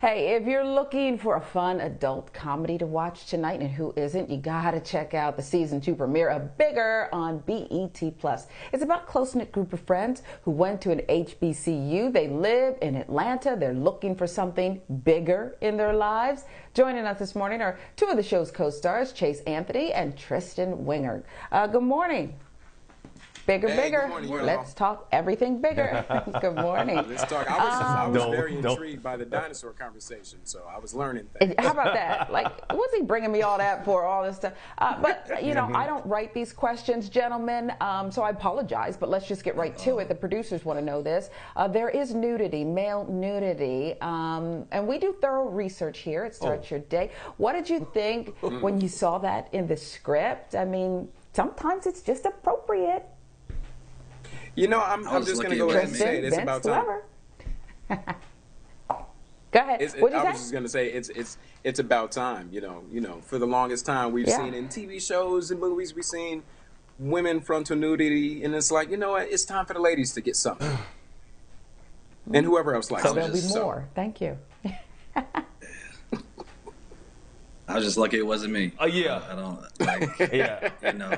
Hey, if you're looking for a fun adult comedy to watch tonight, and who isn't, you gotta check out the season two premiere of Bigger on BET Plus. It's about a close knit group of friends who went to an HBCU. They live in Atlanta. They're looking for something bigger in their lives. Joining us this morning are two of the show's co-stars, Chase Anthony and Tristen Winger. Uh, good morning. Bigger, Hey, bigger. good morning, y'all. Let's talk everything bigger. good morning. Let's talk. I was, I was Don't- very don't. intrigued by the dinosaur conversation, so I was learning things. How about that? Like, what's he bringing me all that for? All this stuff. Uh, but you know, I don't write these questions, gentlemen. Um, so I apologize. But let's just get right to it. The producers want to know this. Uh, there is nudity, male nudity, um, and we do thorough research here at Start Your Day. What did you think when you saw that in the script? I mean, sometimes it's just appropriate. You know, I'm, I I'm just going to go ahead and say it. It's Vince, about time. Go ahead. It's, What'd I was say? just going to say it's it's it's about time. You know, you know, for the longest time we've Yeah. seen in TV shows and movies we've seen women frontal nudity, and it's like you know what? It's time for the ladies to get something, and whoever else likes So there'll be So- more. Thank you. I was just lucky it wasn't me. Oh, yeah. I, I don't like. Yeah. you know.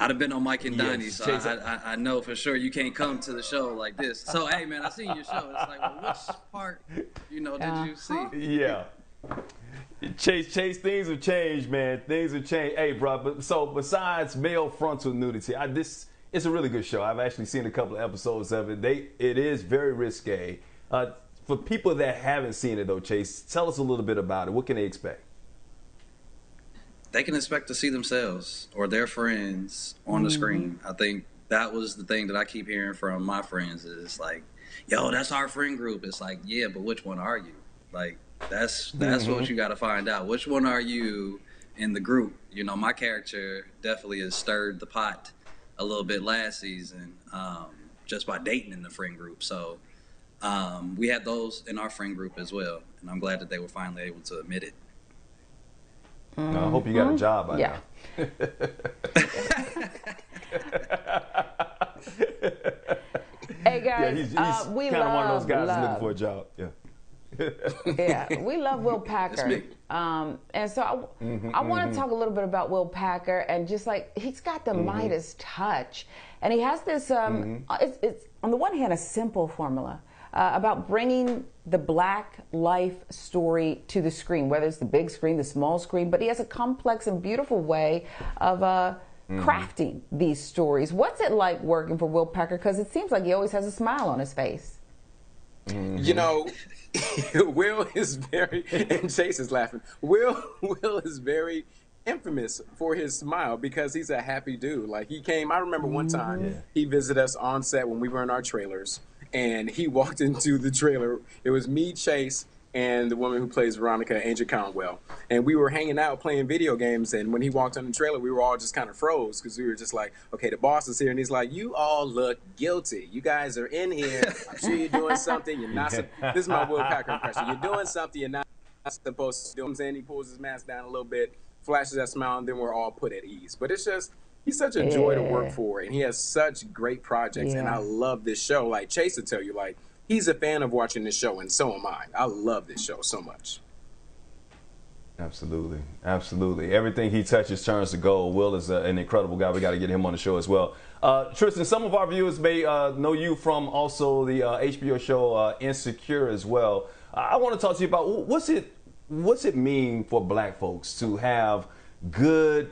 I'd have been on Mike and Yes, Donnie, so Chase- I, I, I know for sure you can't come to the show like this. So hey, man, I seen your show. It's like, well, which part, you know, did you see? Yeah. Chase, Chase, things have changed, man. Things have changed. Hey, bro, but so besides male frontal nudity, I this it's a really good show. I've actually seen a couple of episodes of it. They it is very risque. Uh, for people that haven't seen it though, Chase, tell us a little bit about it. What can they expect? They can expect to see themselves or their friends on the screen. I think that was the thing that I keep hearing from my friends is like, "Yo, that's our friend group." It's like, yeah, but which one are you? Like, that's that's what you got to find out. Which one are you in the group? You know, my character definitely has stirred the pot a little bit last season, um, just by dating in the friend group. So um, we had those in our friend group as well, and I'm glad that they were finally able to admit it. Uh, I hope you got a job by Yeah. now. Hey guys, Yeah, he's, he's uh, we kind of one of those guys love. looking for a job. Yeah. yeah, we love Will Packer. Um, and so I, Mm-hmm, I want to talk a little bit about Will Packer and just like he's got Mm-hmm. the Midas touch, and he has this. Um, uh, it's, it's on the one hand a simple formula uh, about bringing the black life story to the screen, whether it's the big screen, the small screen, but he has a complex and beautiful way of. Uh, Mm-hmm. Crafting these stories. What's it like working for Will Packer? Because it seems like he always has a smile on his face. You know, Will is very, and Chase is laughing. Will Will is very infamous for his smile because he's a happy dude. Like he came, I remember one time Yeah. he visited us on set when we were in our trailers, and he walked into the trailer. It was me, Chase, and the woman who plays Veronica, Angel Conwell, and we were hanging out playing video games. And when he walked on the trailer, we were all just kind of froze because we were just like, "Okay, the boss is here," and he's like, "You all look guilty. You guys are in here. I'm sure you're doing something. You're not. sup- This is my Will Packer impression. You're doing something you're not supposed to do." I'm saying he pulls his mask down a little bit, flashes that smile, and then we're all put at ease. But it's just. He's such a joy to work for, and he has such great projects. And I love this show. Like Chase will tell you, like he's a fan of watching this show, and so am I. I love this show so much. Absolutely, absolutely. Everything he touches turns to gold. Will is uh, an incredible guy. We got to get him on the show as well. Uh, Tristen, some of our viewers may uh, know you from also the uh, HBO show uh, Insecure as well. I want to talk to you about what's it what's it mean for Black folks to have good,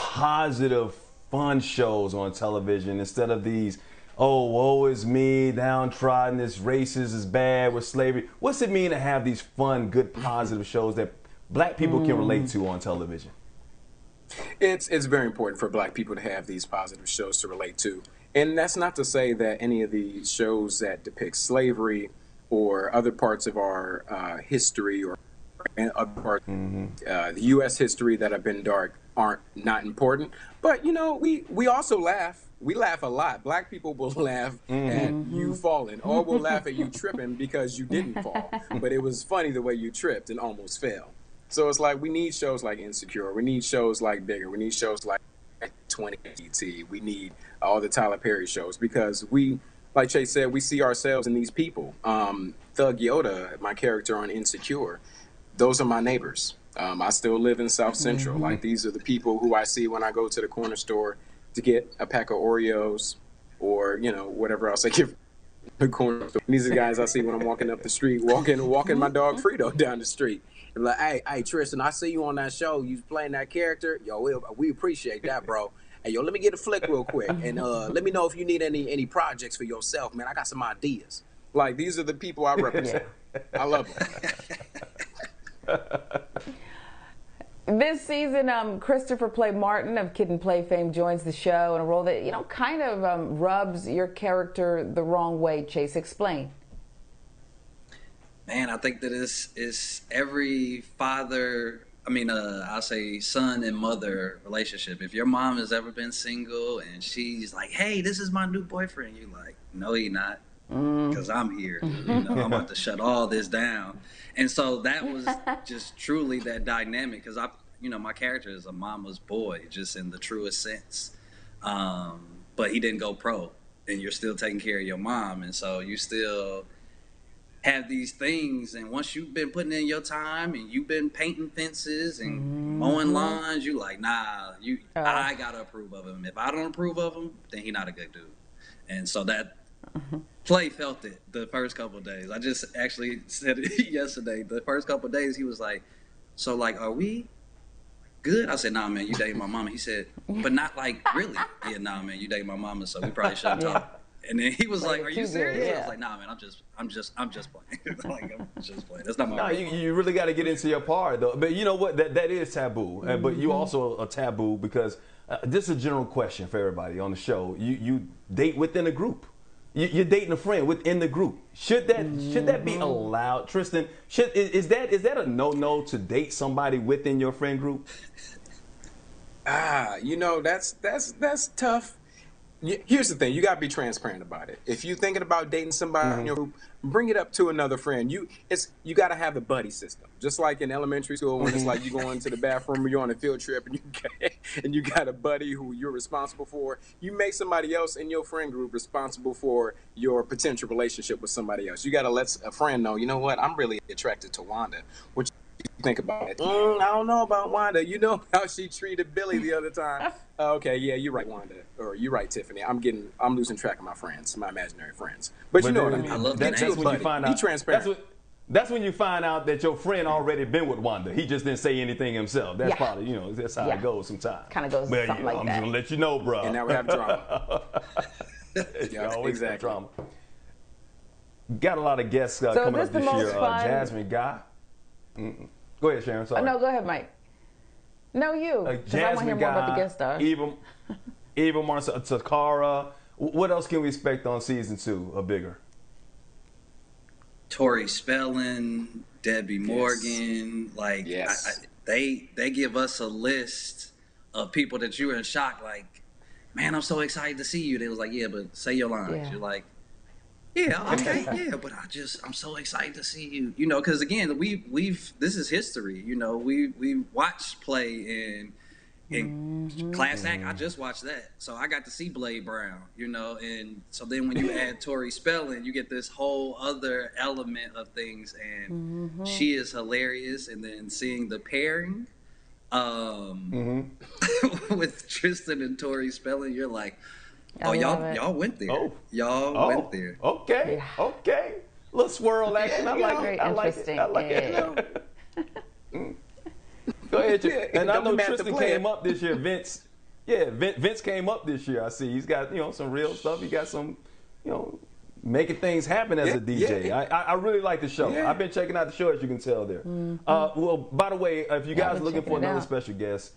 positive, fun shows on television instead of these. Oh, woe is me, downtrodden, this racist is bad with slavery. What's it mean to have these fun, good, positive shows that black people can relate to on television? It's it's very important for Black people to have these positive shows to relate to, and that's not to say that any of the shows that depict slavery or other parts of our uh, history or and other parts, uh, the U.S. history that have been dark aren't not important. But you know, we we also laugh. We laugh a lot. Black people will laugh at you falling, or will laugh at you tripping because you didn't fall, but it was funny the way you tripped and almost fell. So it's like we need shows like Insecure. We need shows like Bigger. We need shows like 20 GT. We need all the Tyler Perry shows because we, like Chase said, we see ourselves in these people. Um, Thug Yoda, my character on Insecure, those are my neighbors. Um, I still live in South Central. Mm-hmm. Like these are the people who I see when I go to the corner store to get a pack of Oreos or you know whatever else I give the corner store. These are the guys I see when I'm walking up the street, walking walking my dog Frito down the street. And like, hey, hey, Tristen, I see you on that show. You playing that character? Yo, we, we appreciate that, bro. Hey, yo, let me get a flick real quick, and uh, let me know if you need any any projects for yourself, man. I got some ideas. Like these are the people I represent. I love them. This season, um, Christopher Play Martin of Kid and Play fame joins the show in a role that you know kind of um, rubs your character the wrong way. Chase, explain. Man, I think that it's, it's every father, I mean, uh, I'll say son and mother relationship. If your mom has ever been single and she's like, hey, this is my new boyfriend, you're like, no, he not. Mm-hmm. Because I'm here. You mm-hmm. know, I'm about to shut all this down. And so that was just truly that dynamic because I, you know, my character is a mama's boy, just in the truest sense. Um, but he didn't go pro, and you're still taking care of your mom. And so you still have these things and once you've been putting in your time and you've been painting fences and mowing mm-hmm. lawns you're like nah you Oh. i gotta approve of him if i don't approve of him then he not a good dude and so that play felt it the first couple of days i just actually said it yesterday the first couple of days he was like so like are we good i said nah man you dating my mama he said but not like really yeah nah man you dating my mama so we probably shouldn't Yeah. talk and then he was Like, like, "Are too you good, serious?" I was like, "Nah, man. I'm just, I'm just, I'm just playing. like, I'm just playing. That's not my." No, you, you really got to get into your part though. But you know what? That that is taboo. Uh, But Mm-hmm. you also a taboo because uh, this is a general question for everybody on the show. You you date within a group. You, you're dating a friend within the group. Should that should that Mm-hmm. be allowed, Tristen? Should is, is that is that a no no to date somebody within your friend group? Ah, you know that's that's that's tough. Here's the thing: you gotta be transparent about it. If you're thinking about dating somebody in mm-hmm. your group, bring it up to another friend. You it's you gotta have the buddy system, just like in elementary school when it's like you go into the bathroom or you're on a field trip and you got, and you got a buddy who you're responsible for. You make somebody else in your friend group responsible for your potential relationship with somebody else. You gotta let a friend know. You know what? I'm really attracted to Wanda. Which think about it. Mm, I don't know about Wanda. You know how she treated Billy the other time. Uh, okay, yeah, you're right, Wanda, or you're right, Tiffany. I'm getting, I'm losing track of my friends, my imaginary friends. But, you know what I mean. I love that- the that's name when you buddy. find Be out. transparent. That's, what, that's when you find out that your friend already been with Wanda. He just didn't say anything himself. That's Yeah. probably you know that's how Yeah. it goes sometimes. Kinda goes Well, something you know, like I'm that. just gonna let you know, bro. and now we have drama. Yeah, always got exactly. drama. Got a lot of guests uh, So coming up this this year. most Uh, Jasmine Guy. Mm-mm. Go ahead, Sharon. Sorry. Oh, no, go ahead, Mike. No, you. Uh, 'cause I want to hear Jasmine more about the Guy, guest stars. Eva, Eva Marcille, Takara. What else can we expect on season two of Bigger? Tori Spelling, Debbie Morgan, like Yes. I, I, they they give us a list of people that you were in shock. Like, man, I'm so excited to see you. They was like, yeah, but say your lines. Yeah. You're like, yeah, okay, yeah, but I just I'm so excited to see you. You know, because again, we we've this is history. You know, we we watched play in. In mm-hmm. Class Act, I just watched that, so I got to see Blade Brown, you know, and so then when you add Tori Spelling, you get this whole other element of things, and mm-hmm. she is hilarious. And then seeing the pairing um, mm-hmm. with Tristen and Tori Spelling, you're like, I oh y'all y'all went there, Oh. y'all Oh, went there. okay, Yeah. okay. Little swirl action. I like it. I like it. I like it. Mm. Go ahead, and I know mad at the Tristen came up this year. Vince, yeah, Vince, Vince came up this year. I see he's got you know some real stuff. He got some, you know, making things happen as Yeah, a DJ. yeah. I, I I really like the show. Yeah. I've been checking out the show as you can tell there. Uh, well, by the way, if you Yeah, guys are looking for another out. special guest,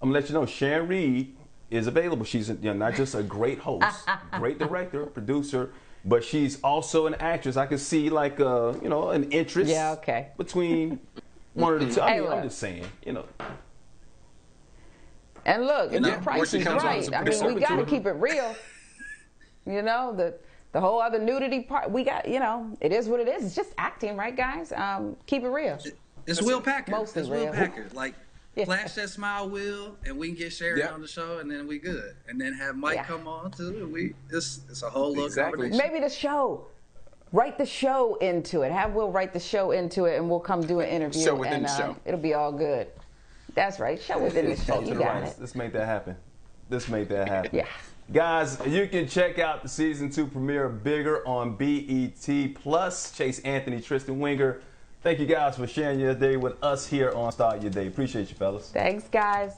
I'm gonna let you know Sharon Reed is available. She's you know, not just a great host, great director, producer, but she's also an actress. I can see like uh, you know an interest Yeah, okay. between one of the two. I Hey, mean, I'm just saying, you know. And look, if know, the price once it is comes on right, I mean, we got to to- keep it real. You know, the the whole other nudity part, we got, you know, it is what it is. It's just acting, right, guys? Um, keep it real. It's Will Packer. Mostly it's Will real. Packer. Like Yeah. Flash that smile, Will, and we can get Sharon Yeah. on the show, and then we good. And then have Mike Yeah. come on too. and We it's it's a whole little Exactly. combination. Maybe the show. write the show into it. Have Will write the show into it, and we'll come do an interview. Show within and, the um, show. It'll be all good. That's right. Show within the show. To You the got it. Let's make that happen. Let's make that happen. Yeah. Guys, you can check out the season two premiere of Bigger on BET Plus. Chase Anthony, Tristen Winger. Thank you guys for sharing your day with us here on Start Your Day. Appreciate you, fellas. Thanks, guys.